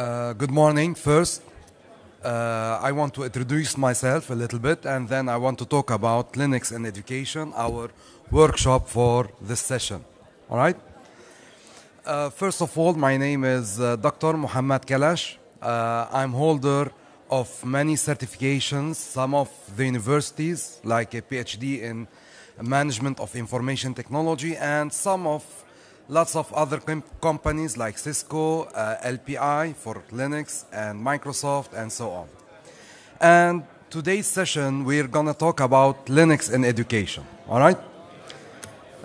Uh, good morning. First, uh, I want to introduce myself a little bit and then I want to talk about Linux in education, our workshop for this session. All right? Uh, first of all, my name is uh, Dr. Muhammad Kalash. Uh, I'm holder of many certifications, some of the universities, like a PhD in management of information technology, and some of lots of other com- companies like Cisco, uh, LPI for Linux, and Microsoft, and so on. And today's session, we're gonna talk about Linux in education. All right?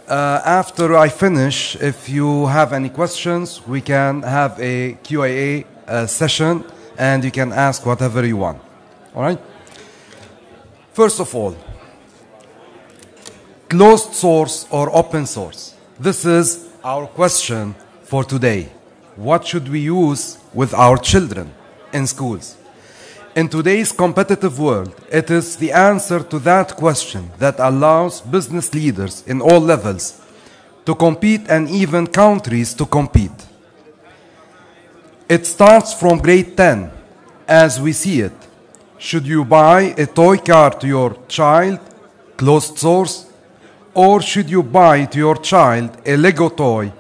Uh, after I finish, if you have any questions, we can have a Q&A uh, session, and you can ask whatever you want. All right? First of all, closed source or open source? This is our question for today. What should we use with our children in schools? In today's competitive world, it is the answer to that question that allows business leaders in all levels to compete and even countries to compete. It starts from grade 10 as we see it. Should you buy a toy car to your child, closed source, or should you buy to your child a Lego toy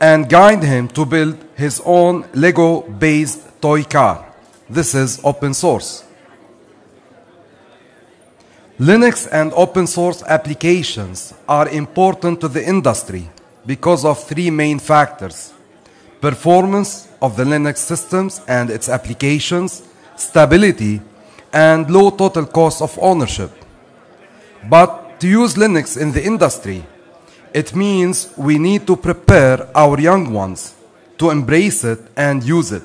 and guide him to build his own Lego based toy car? This is open source. Linux and open source applications are important to the industry because of three main factors performance of the Linux systems and its applications, stability, and low total cost of ownership. But to use Linux in the industry, it means we need to prepare our young ones to embrace it and use it.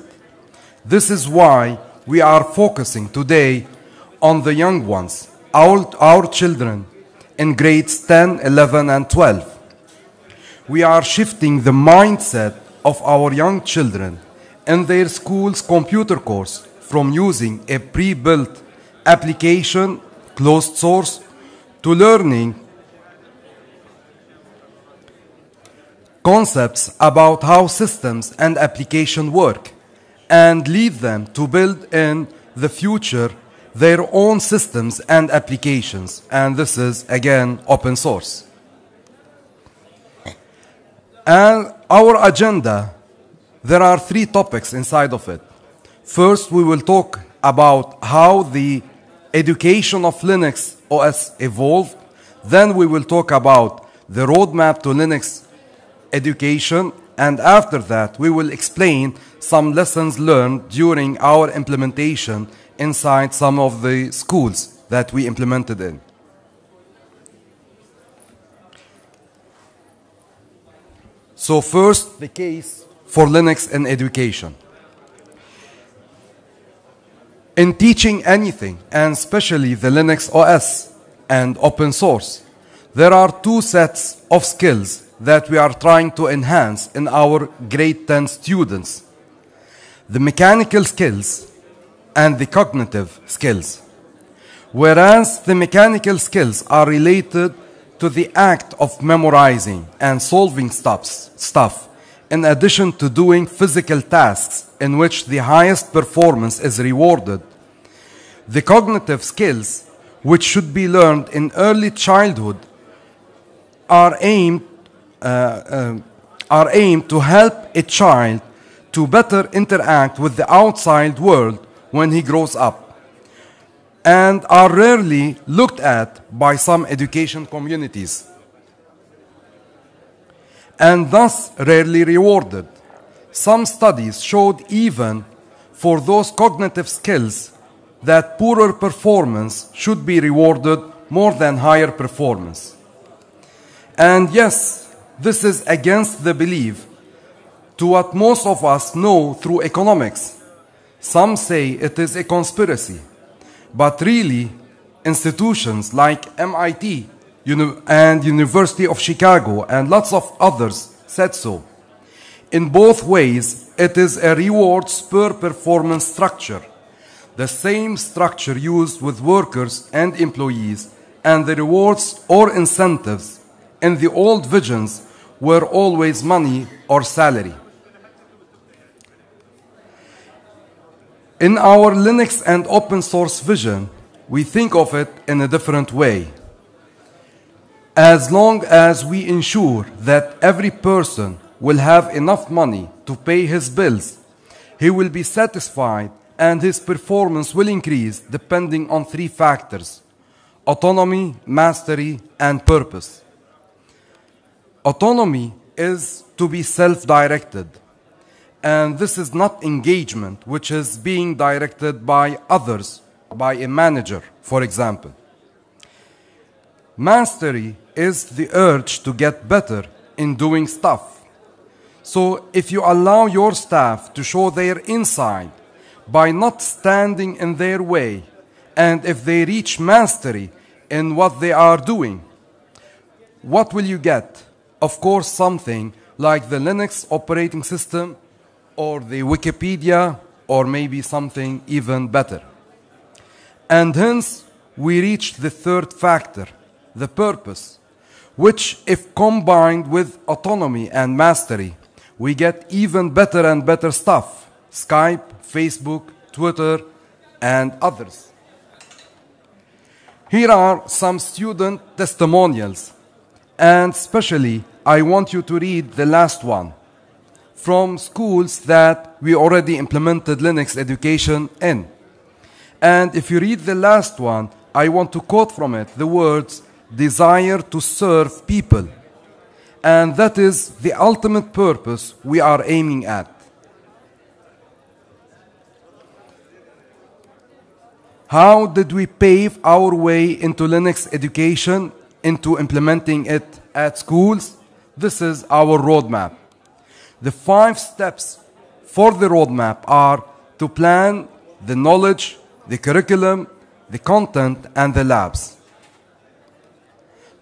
This is why we are focusing today on the young ones, our, our children in grades 10, 11, and 12. We are shifting the mindset of our young children in their school's computer course from using a pre built application, closed source, to learning concepts about how systems and application work and lead them to build in the future their own systems and applications. And this is again open source. And our agenda there are three topics inside of it. First we will talk about how the education of linux os evolved then we will talk about the roadmap to linux education, and after that, we will explain some lessons learned during our implementation inside some of the schools that we implemented in. So, first, the case for Linux in education. In teaching anything, and especially the Linux OS and open source, there are two sets of skills that we are trying to enhance in our grade 10 students the mechanical skills and the cognitive skills. Whereas the mechanical skills are related to the act of memorizing and solving stuffs, stuff, in addition to doing physical tasks in which the highest performance is rewarded. The cognitive skills, which should be learned in early childhood, are aimed uh, uh, are aimed to help a child to better interact with the outside world when he grows up and are rarely looked at by some education communities and thus rarely rewarded. Some studies showed even for those cognitive skills that poorer performance should be rewarded more than higher performance. And yes, this is against the belief to what most of us know through economics. Some say it is a conspiracy, but really, institutions like MIT and University of Chicago and lots of others said so. In both ways, it is a rewards per performance structure, the same structure used with workers and employees, and the rewards or incentives in the old visions were always money or salary. In our Linux and open source vision, we think of it in a different way. As long as we ensure that every person will have enough money to pay his bills, he will be satisfied and his performance will increase depending on three factors autonomy, mastery, and purpose. Autonomy is to be self directed, and this is not engagement, which is being directed by others, by a manager, for example. Mastery is the urge to get better in doing stuff. So if you allow your staff to show their insight by not standing in their way, and if they reach mastery in what they are doing, what will you get? Of course, something like the Linux operating system or the Wikipedia or maybe something even better. And hence, we reach the third factor, the purpose, which, if combined with autonomy and mastery, we get even better and better stuff Skype, Facebook, Twitter, and others. Here are some student testimonials, and especially I want you to read the last one from schools that we already implemented Linux education in. And if you read the last one, I want to quote from it the words desire to serve people. And that is the ultimate purpose we are aiming at. How did we pave our way into Linux education, into implementing it at schools? This is our roadmap. The five steps for the roadmap are to plan the knowledge, the curriculum, the content, and the labs.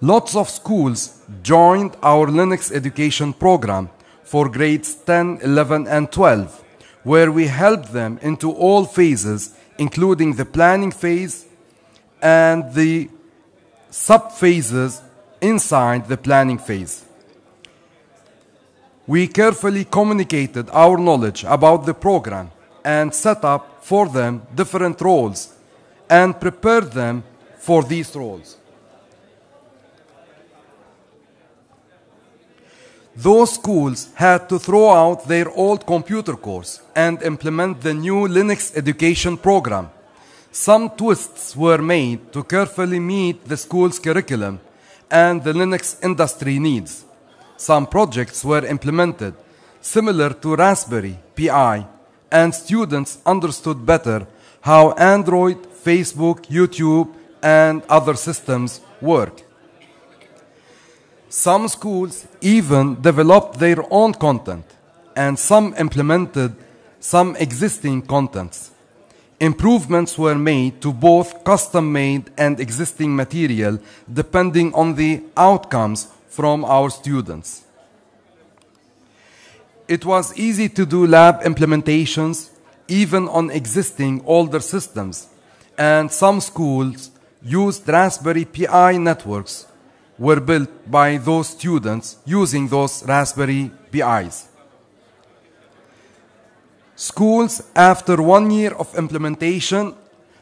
Lots of schools joined our Linux education program for grades 10, 11, and 12, where we helped them into all phases, including the planning phase and the sub phases inside the planning phase. We carefully communicated our knowledge about the program and set up for them different roles and prepared them for these roles. Those schools had to throw out their old computer course and implement the new Linux education program. Some twists were made to carefully meet the school's curriculum and the Linux industry needs. Some projects were implemented similar to Raspberry Pi, and students understood better how Android, Facebook, YouTube, and other systems work. Some schools even developed their own content, and some implemented some existing contents. Improvements were made to both custom made and existing material depending on the outcomes from our students. It was easy to do lab implementations even on existing older systems, and some schools used Raspberry Pi networks were built by those students using those Raspberry Pis. Schools, after one year of implementation,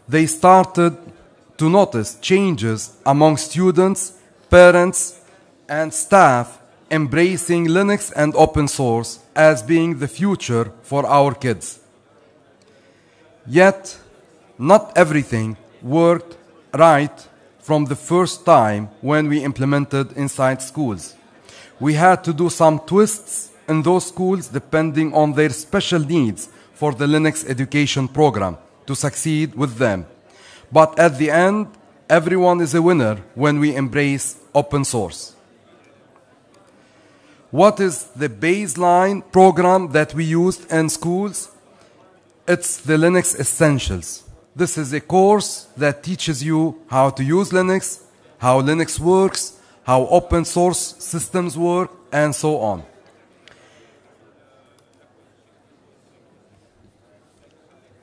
they started to notice changes among students, parents, and staff embracing Linux and open source as being the future for our kids. Yet, not everything worked right from the first time when we implemented inside schools. We had to do some twists in those schools depending on their special needs for the Linux education program to succeed with them. But at the end, everyone is a winner when we embrace open source. What is the baseline program that we used in schools? It's the Linux Essentials. This is a course that teaches you how to use Linux, how Linux works, how open source systems work, and so on.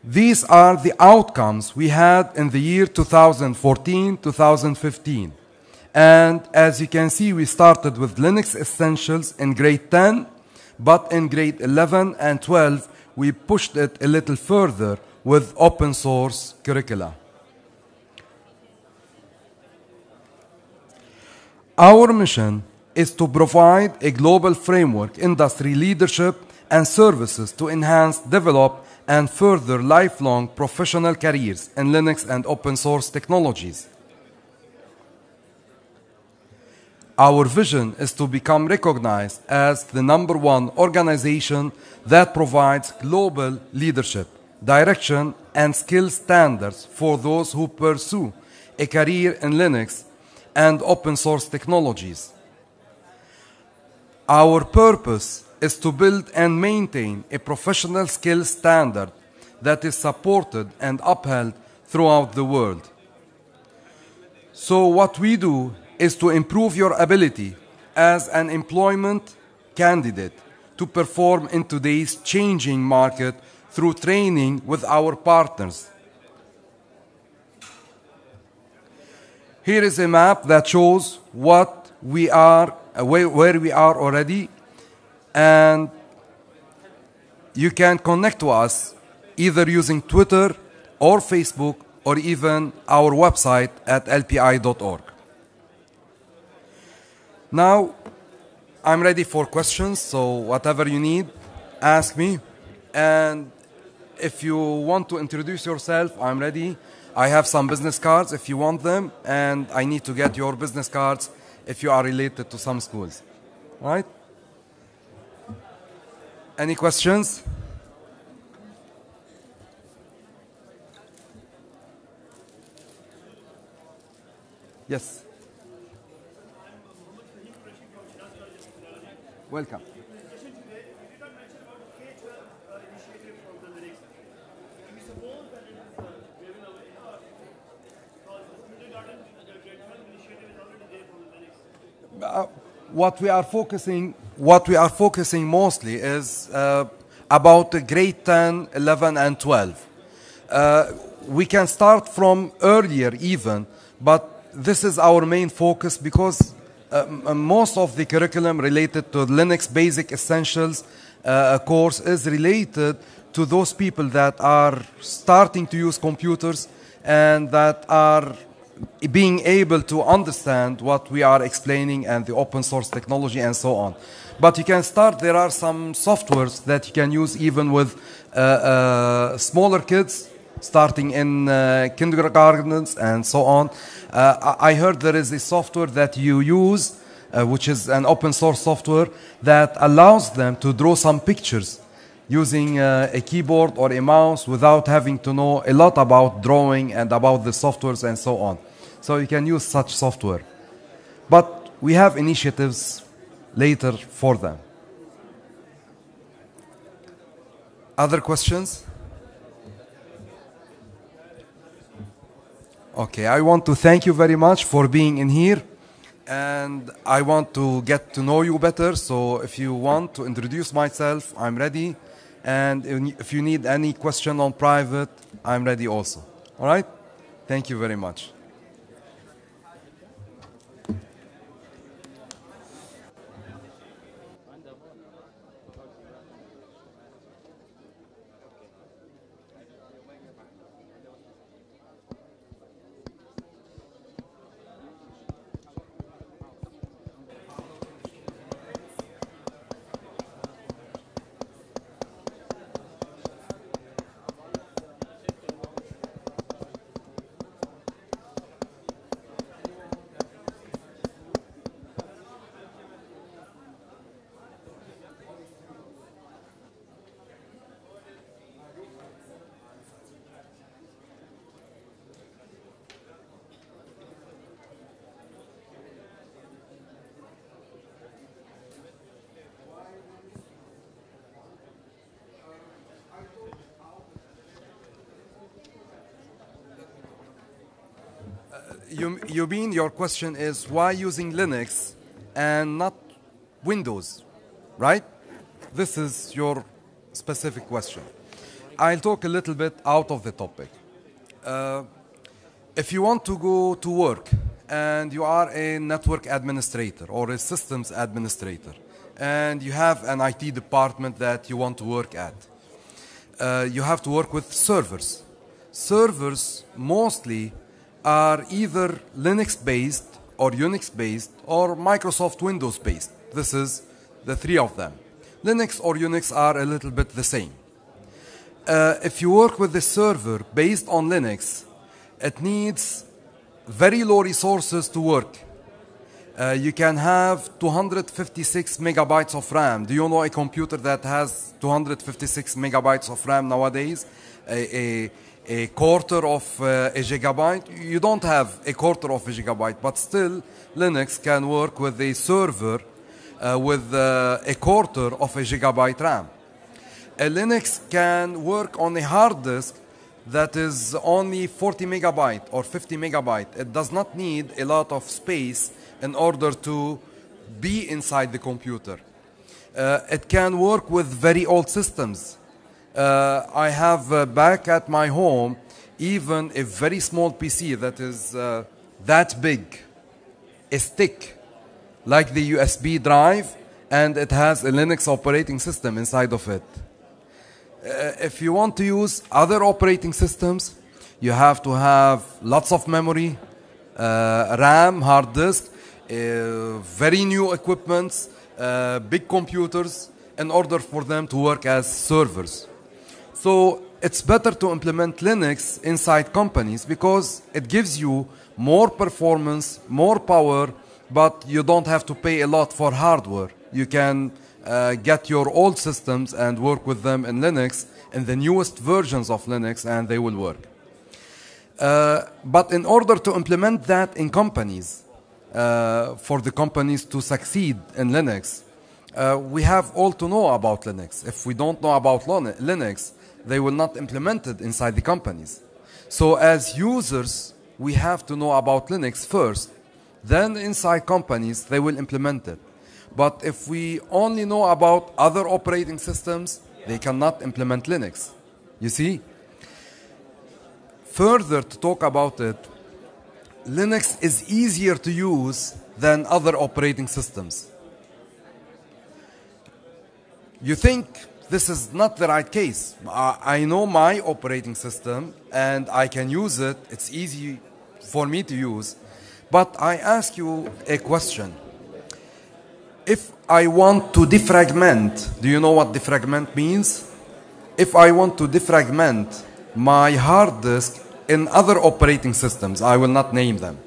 These are the outcomes we had in the year 2014 2015. And as you can see, we started with Linux Essentials in grade 10, but in grade 11 and 12, we pushed it a little further with open source curricula. Our mission is to provide a global framework, industry leadership, and services to enhance, develop, and further lifelong professional careers in Linux and open source technologies. Our vision is to become recognized as the number one organization that provides global leadership, direction, and skill standards for those who pursue a career in Linux and open source technologies. Our purpose is to build and maintain a professional skill standard that is supported and upheld throughout the world. So, what we do is to improve your ability as an employment candidate to perform in today's changing market through training with our partners. Here is a map that shows what we are, uh, where, where we are already, and you can connect to us either using Twitter or Facebook or even our website at lpi.org. Now, I'm ready for questions, so whatever you need, ask me. And if you want to introduce yourself, I'm ready. I have some business cards if you want them, and I need to get your business cards if you are related to some schools. Right? Any questions? Yes. Welcome. Uh, what we are focusing what we are focusing mostly is uh, about the grade 10 11 and 12 uh, we can start from earlier even but this is our main focus because uh, most of the curriculum related to linux basic essentials uh, course is related to those people that are starting to use computers and that are being able to understand what we are explaining and the open source technology and so on. But you can start, there are some softwares that you can use even with uh, uh, smaller kids, starting in uh, kindergartens and so on. Uh, I heard there is a software that you use, uh, which is an open source software, that allows them to draw some pictures using uh, a keyboard or a mouse without having to know a lot about drawing and about the softwares and so on. So you can use such software. But we have initiatives later for them. Other questions? Okay, I want to thank you very much for being in here. And I want to get to know you better. So if you want to introduce myself, I'm ready. And if you need any question on private, I'm ready also. All right? Thank you very much. You, you mean your question is why using Linux and not Windows, right? This is your specific question. I'll talk a little bit out of the topic. Uh, if you want to go to work and you are a network administrator or a systems administrator and you have an IT department that you want to work at, uh, you have to work with servers. Servers mostly are either Linux based or Unix based or Microsoft Windows based. This is the three of them. Linux or Unix are a little bit the same. Uh, if you work with a server based on Linux, it needs very low resources to work. Uh, you can have 256 megabytes of RAM. Do you know a computer that has 256 megabytes of RAM nowadays? A, a, a quarter of uh, a gigabyte? You don't have a quarter of a gigabyte, but still Linux can work with a server uh, with uh, a quarter of a gigabyte RAM. A Linux can work on a hard disk that is only 40 megabyte or 50 megabyte. It does not need a lot of space in order to be inside the computer. Uh, it can work with very old systems. Uh, I have uh, back at my home even a very small PC that is uh, that big, a stick, like the USB drive, and it has a Linux operating system inside of it. Uh, if you want to use other operating systems, you have to have lots of memory, uh, RAM, hard disk, uh, very new equipments, big computers, in order for them to work as servers. So it's better to implement Linux inside companies because it gives you more performance, more power, but you don't have to pay a lot for hardware. You can uh, get your old systems and work with them in Linux in the newest versions of Linux and they will work. Uh, but in order to implement that in companies, uh, for the companies to succeed in Linux, uh, we have all to know about Linux. If we don't know about Linux, they will not implement it inside the companies. So as users, we have to know about Linux first. Then inside companies, they will implement it. But if we only know about other operating systems, they cannot implement Linux. You see? Further to talk about it, Linux is easier to use than other operating systems. You think this is not the right case. I know my operating system and I can use it. It's easy for me to use. But I ask you a question. If I want to defragment, do you know what defragment means? If I want to defragment my hard disk in other operating systems, I will not name them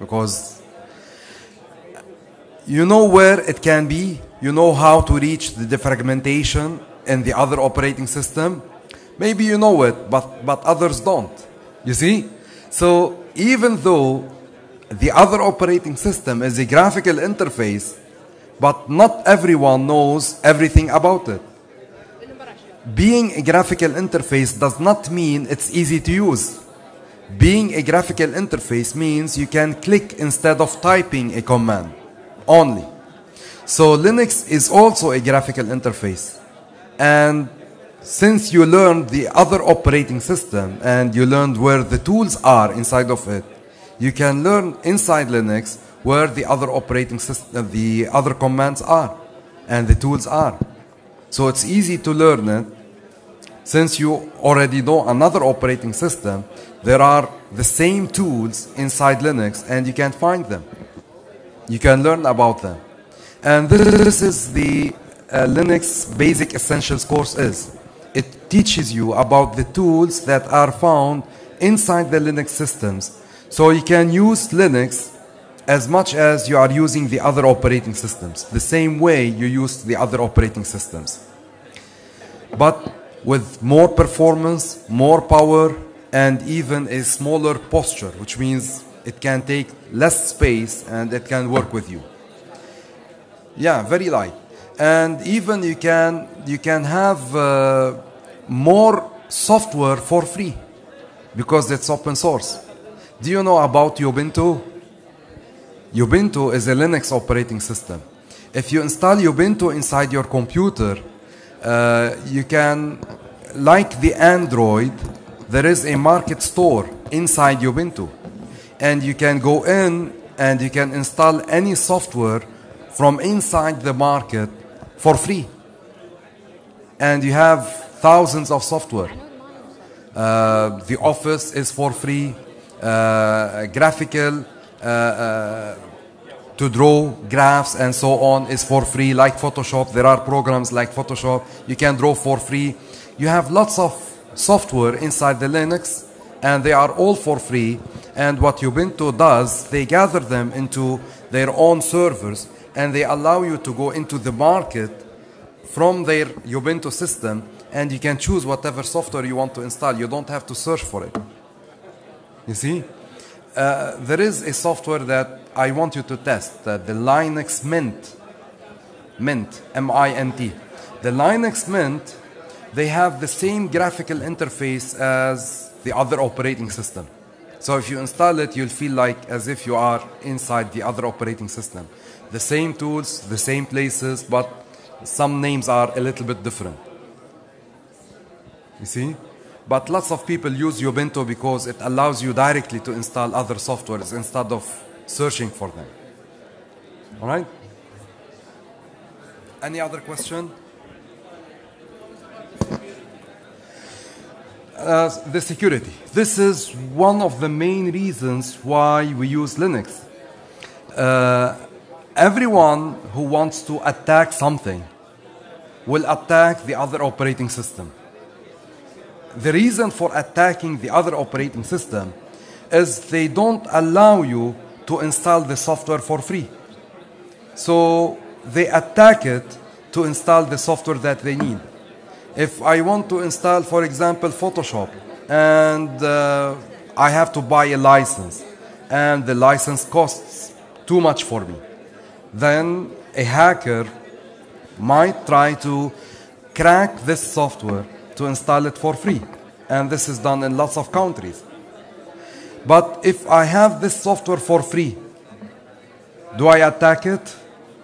because you know where it can be, you know how to reach the defragmentation in the other operating system. Maybe you know it, but, but others don't. You see? So even though the other operating system is a graphical interface, but not everyone knows everything about it. Being a graphical interface does not mean it's easy to use. Being a graphical interface means you can click instead of typing a command only. So Linux is also a graphical interface. And since you learned the other operating system and you learned where the tools are inside of it, you can learn inside Linux where the other operating system, the other commands are and the tools are. So it's easy to learn it. Since you already know another operating system, there are the same tools inside Linux and you can find them. You can learn about them. And this is the uh, Uh, Linux Basic Essentials course is. It teaches you about the tools that are found inside the Linux systems. So you can use Linux as much as you are using the other operating systems, the same way you use the other operating systems. But with more performance, more power, and even a smaller posture, which means it can take less space and it can work with you. Yeah, very light. And even you can, you can have uh, more software for free because it's open source. Do you know about Ubuntu? Ubuntu is a Linux operating system. If you install Ubuntu inside your computer, uh, you can, like the Android, there is a market store inside Ubuntu. And you can go in and you can install any software from inside the market for free. And you have thousands of software. Uh, the office is for free. Uh, graphical uh, uh, to draw graphs and so on is for free like photoshop there are programs like photoshop you can draw for free you have lots of software inside the linux and they are all for free and what ubuntu does they gather them into their own servers and they allow you to go into the market from their ubuntu system and you can choose whatever software you want to install you don't have to search for it you see uh, there is a software that I want you to test, uh, the Linux Mint. Mint, M-I-N-T. The Linux Mint, they have the same graphical interface as the other operating system. So if you install it, you'll feel like as if you are inside the other operating system. The same tools, the same places, but some names are a little bit different. You see? But lots of people use Ubuntu because it allows you directly to install other softwares instead of searching for them. All right? Any other question? Uh, the security. This is one of the main reasons why we use Linux. Uh, everyone who wants to attack something will attack the other operating system. The reason for attacking the other operating system is they don't allow you to install the software for free. So they attack it to install the software that they need. If I want to install, for example, Photoshop, and uh, I have to buy a license, and the license costs too much for me, then a hacker might try to crack this software to install it for free. And this is done in lots of countries. But if I have this software for free, do I attack it?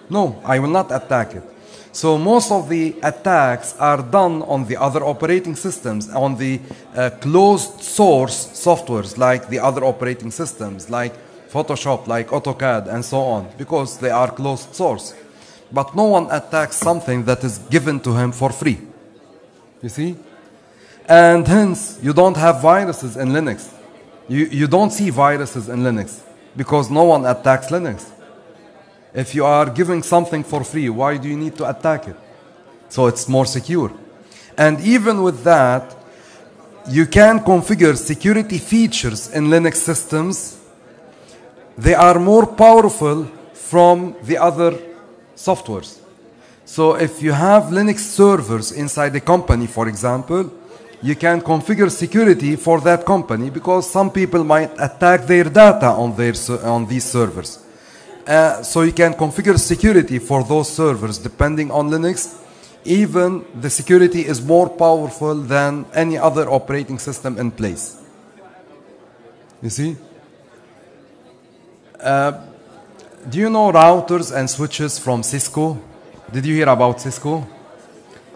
No, I will not attack it. So most of the attacks are done on the other operating systems, on the uh, closed source softwares like the other operating systems, like Photoshop, like AutoCAD, and so on, because they are closed source. But no one attacks something that is given to him for free. You see? And hence, you don't have viruses in Linux. You, you don't see viruses in Linux because no one attacks Linux. If you are giving something for free, why do you need to attack it? So it's more secure. And even with that, you can configure security features in Linux systems. They are more powerful from the other softwares. So if you have Linux servers inside a company, for example, you can configure security for that company because some people might attack their data on, their, on these servers. Uh, so you can configure security for those servers depending on Linux. Even the security is more powerful than any other operating system in place. You see? Uh, do you know routers and switches from Cisco? Did you hear about Cisco?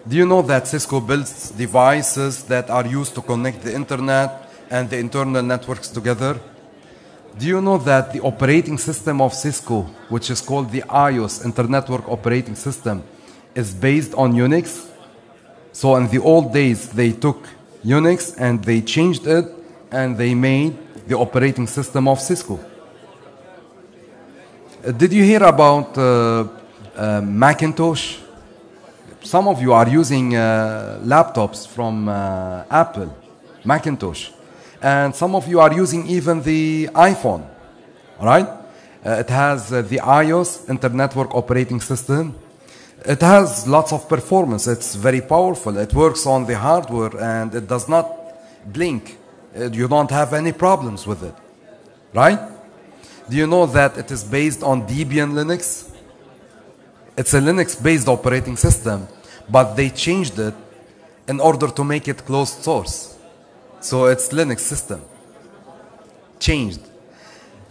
Do you know that Cisco builds devices that are used to connect the internet and the internal networks together? Do you know that the operating system of Cisco, which is called the IOS, Internetwork Operating System, is based on Unix? So in the old days, they took Unix and they changed it and they made the operating system of Cisco. Uh, did you hear about uh, uh, Macintosh? some of you are using uh, laptops from uh, Apple, Macintosh, and some of you are using even the iPhone, right? Uh, it has uh, the iOS Internetwork Operating System. It has lots of performance. It's very powerful. It works on the hardware and it does not blink. Uh, you don't have any problems with it, right? Do you know that it is based on Debian Linux? It's a Linux-based operating system, but they changed it in order to make it closed source. So it's Linux system. Changed.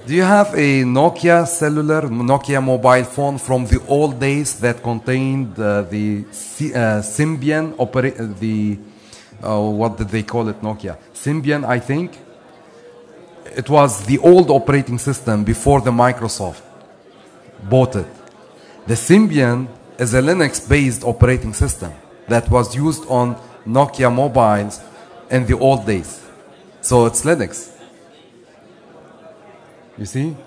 Do you have a Nokia cellular, Nokia mobile phone from the old days that contained uh, the uh, Symbian opera- the uh, what did they call it Nokia? Symbian, I think. It was the old operating system before the Microsoft bought it. The Symbian is a Linux based operating system that was used on Nokia mobiles in the old days. So it's Linux. You see?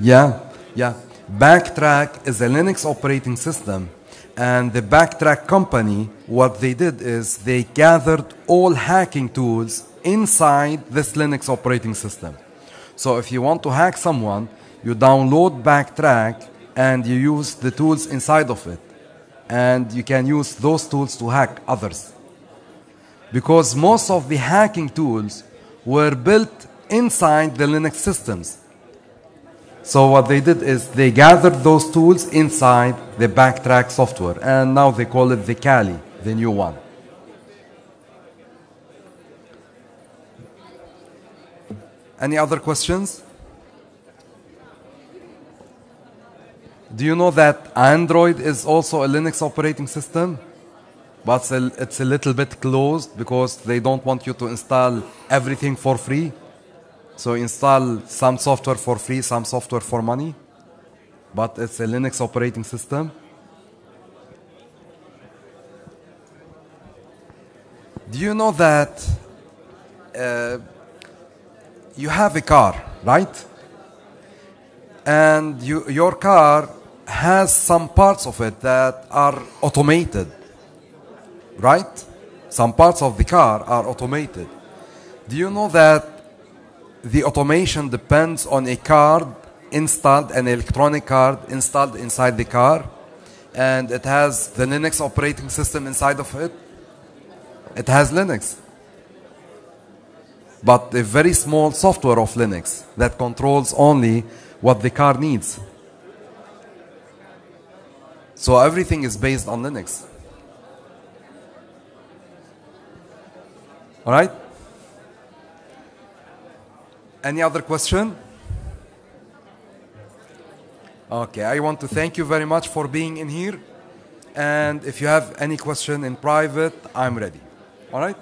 Yeah, yeah. Backtrack is a Linux operating system. And the Backtrack company, what they did is they gathered all hacking tools inside this Linux operating system. So if you want to hack someone, you download Backtrack and you use the tools inside of it. And you can use those tools to hack others. Because most of the hacking tools were built inside the Linux systems. So what they did is they gathered those tools inside the Backtrack software, and now they call it the Kali, the new one. Any other questions? Do you know that Android is also a Linux operating system? But it's a, it's a little bit closed because they don't want you to install everything for free. So install some software for free, some software for money. But it's a Linux operating system. Do you know that uh, you have a car, right? And you, your car has some parts of it that are automated, right? Some parts of the car are automated. Do you know that the automation depends on a card installed, an electronic card installed inside the car, and it has the Linux operating system inside of it? It has Linux. But a very small software of Linux that controls only what the car needs. So everything is based on Linux. All right? Any other question? Okay, I want to thank you very much for being in here. And if you have any question in private, I'm ready. All right?